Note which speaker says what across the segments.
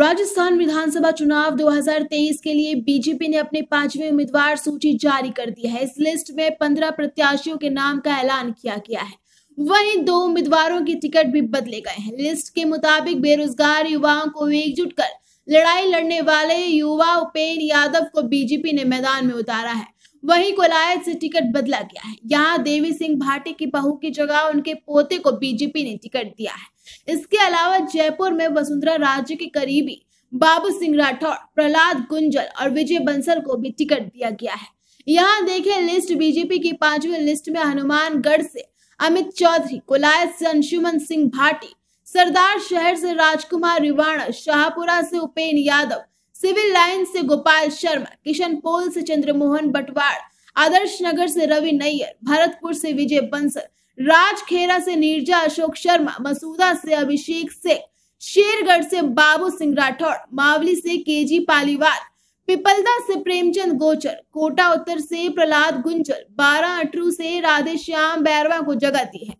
Speaker 1: राजस्थान विधानसभा चुनाव 2023 के लिए बीजेपी ने अपने पाँचवें उम्मीदवार सूची जारी कर दी है। इस लिस्ट में 15 प्रत्याशियों के नाम का ऐलान किया गया है। वहीं दो उम्मीदवारों की टिकट भी बदले गए हैं। लिस्ट के मुताबिक बेरोजगार युवाओं को एकजुट कर लड़ाई लड़ने वाले युवा उपेन्द्र यादव को बीजेपी ने मैदान में उतारा है। वहीं कोलायत से टिकट बदला गया है। यहाँ देवी सिंह भाटी की बहू की जगह उनके पोते को बीजेपी ने टिकट दिया है। इसके अलावा जयपुर में वसुंधरा राज्य के करीबी बाबू सिंह राठौर, प्रहलाद गुंजल और विजय बंसल को भी टिकट दिया गया है। यहाँ देखें लिस्ट बीजेपी की पांचवी लिस्ट में हनुमानगढ़ से अमित चौधरी, कोलायत से अंशुमन सिंह भाटी, सरदार शहर से राजकुमार रिवाणा, शाहपुरा से उपेन यादव सिविल लाइन से गोपाल शर्मा, किशन पोल से चंद्रमोहन बटवाड़ आदर्श नगर से रवि नैयर, भरतपुर से विजय बंसल राजखेरा से नीरजा अशोक शर्मा, मसूदा से अभिषेक शेख शेरगढ़ से बाबू सिंह राठौड़ मावली से केजी पालीवाल, पिपलदा से प्रेमचंद गोचर, कोटा उत्तर से प्रहलाद गुंजल बारह अटरू से राधेश्याम बैरवा को जगह दी है।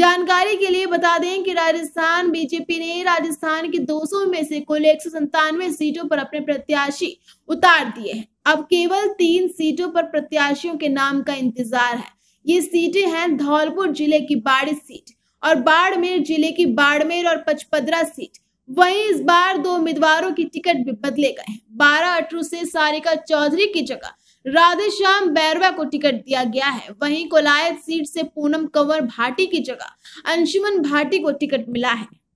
Speaker 1: जानकारी के लिए बता दें कि राजस्थान बीजेपी ने राजस्थान की 200 में से कुल एक सीटों पर अपने प्रत्याशी उतार दिए हैं। अब केवल तीन सीटों पर प्रत्याशियों के नाम का इंतज़ार है। ये सीटें हैं धौलपुर ज़िले की बाड़ी सीट और बाड़मेर ज़िले की बाड़मेर और पचपदरा सीट। वहीं इस बार दो उम्मीदवारों की टिकट भी बदले गए हैं। बारह अटरू से सारिका चौधरी की जगह राधेश्याम बैरवा को टिकट दिया गया है। वहीं कोलायत सीट से पूनम कंवर भाटी की जगह अंशुमन भाटी को टिकट मिला है।